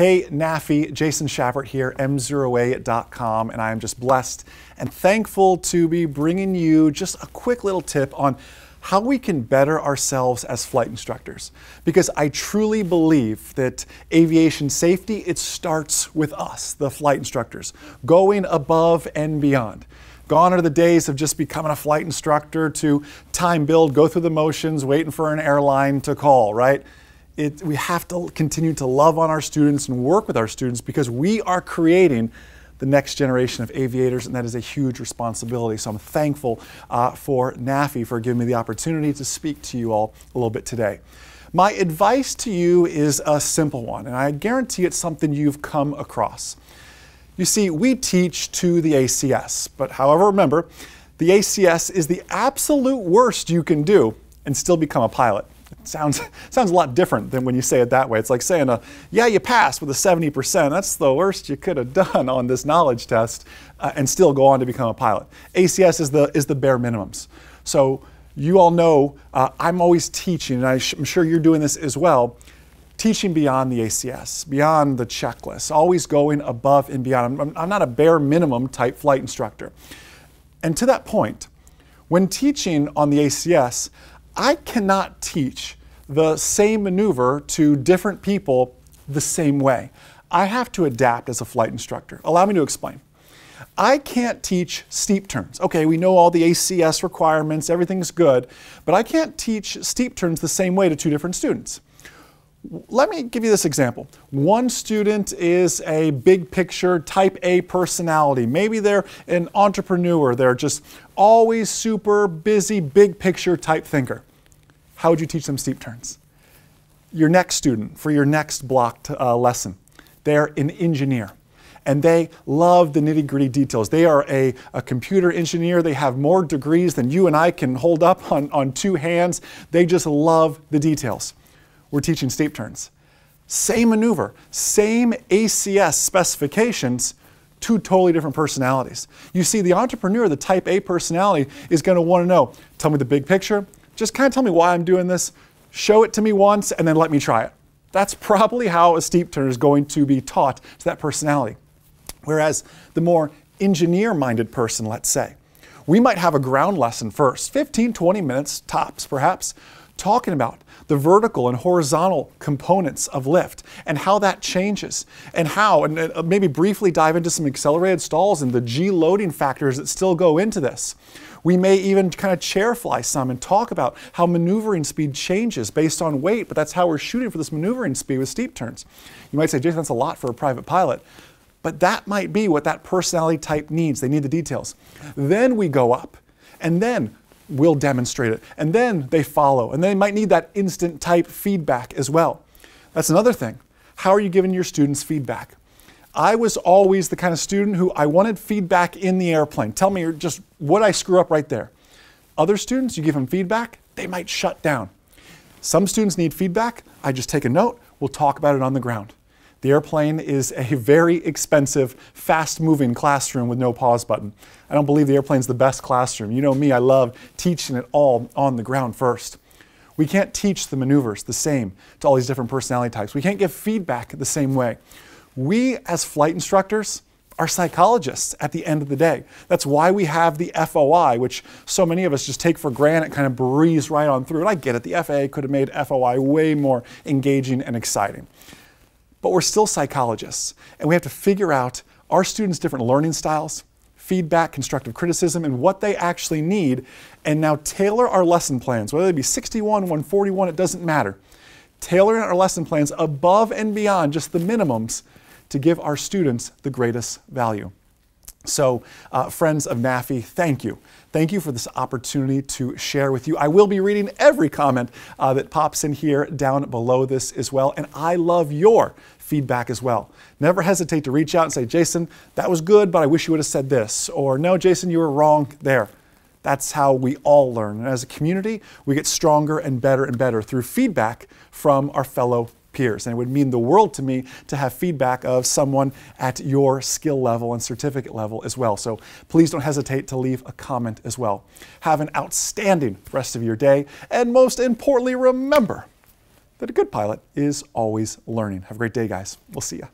Hey, NAFI, Jason Schappert here, m0a.com, and I am just blessed and thankful to be bringing you just a quick little tip on how we can better ourselves as flight instructors. Because I truly believe that aviation safety, it starts with us, the flight instructors, going above and beyond. Gone are the days of just becoming a flight instructor to time build, go through the motions, waiting for an airline to call, right? It, we have to continue to love on our students and work with our students because we are creating the next generation of aviators, and that is a huge responsibility. So I'm thankful uh, for NAFI for giving me the opportunity to speak to you all a little bit today. My advice to you is a simple one, and I guarantee it's something you've come across. You see, we teach to the ACS, but however, remember, the ACS is the absolute worst you can do and still become a pilot. Sounds, sounds a lot different than when you say it that way. It's like saying, a, yeah, you passed with a 70%. That's the worst you could have done on this knowledge test uh, and still go on to become a pilot. ACS is the, is the bare minimums. So you all know uh, I'm always teaching, and I'm sure you're doing this as well, teaching beyond the ACS, beyond the checklist, always going above and beyond. I'm, I'm not a bare minimum type flight instructor. And to that point, when teaching on the ACS, I cannot teach the same maneuver to different people the same way. I have to adapt as a flight instructor. Allow me to explain. I can't teach steep turns. Okay, we know all the ACS requirements, everything's good, but I can't teach steep turns the same way to two different students. Let me give you this example. One student is a big picture type A personality. Maybe they're an entrepreneur. They're just always super busy, big picture type thinker. How would you teach them steep turns? Your next student for your next blocked uh, lesson, they're an engineer and they love the nitty gritty details. They are a, a, computer engineer. They have more degrees than you and I can hold up on, on two hands. They just love the details we're teaching steep turns. Same maneuver, same ACS specifications, two totally different personalities. You see, the entrepreneur, the type A personality, is going to want to know tell me the big picture, just kind of tell me why I'm doing this, show it to me once, and then let me try it. That's probably how a steep turn is going to be taught to that personality. Whereas the more engineer minded person, let's say, we might have a ground lesson first, 15, 20 minutes tops perhaps, talking about the vertical and horizontal components of lift and how that changes and how, and uh, maybe briefly dive into some accelerated stalls and the G loading factors that still go into this. We may even kind of chair fly some and talk about how maneuvering speed changes based on weight, but that's how we're shooting for this maneuvering speed with steep turns. You might say, Jason, that's a lot for a private pilot. But that might be what that personality type needs. They need the details. Then we go up. And then will demonstrate it. And then they follow. And they might need that instant type feedback as well. That's another thing. How are you giving your students feedback? I was always the kind of student who I wanted feedback in the airplane. Tell me just what I screw up right there. Other students, you give them feedback, they might shut down. Some students need feedback. I just take a note. We'll talk about it on the ground. The airplane is a very expensive, fast moving classroom with no pause button. I don't believe the airplane's the best classroom. You know me, I love teaching it all on the ground first. We can't teach the maneuvers the same to all these different personality types. We can't give feedback the same way. We, as flight instructors, are psychologists at the end of the day. That's why we have the FOI, which so many of us just take for granted, kind of breeze right on through. And I get it, the FAA could have made FOI way more engaging and exciting but we're still psychologists. And we have to figure out our students' different learning styles, feedback, constructive criticism, and what they actually need, and now tailor our lesson plans, whether they be 61, 141, it doesn't matter. Tailoring our lesson plans above and beyond just the minimums to give our students the greatest value. So, uh, friends of NAFI, thank you. Thank you for this opportunity to share with you. I will be reading every comment uh, that pops in here down below this as well, and I love your feedback as well. Never hesitate to reach out and say, Jason, that was good, but I wish you would have said this, or no, Jason, you were wrong there. That's how we all learn. And as a community, we get stronger and better and better through feedback from our fellow peers. And it would mean the world to me to have feedback of someone at your skill level and certificate level as well. So please don't hesitate to leave a comment as well. Have an outstanding rest of your day. And most importantly, remember that a good pilot is always learning. Have a great day, guys. We'll see you.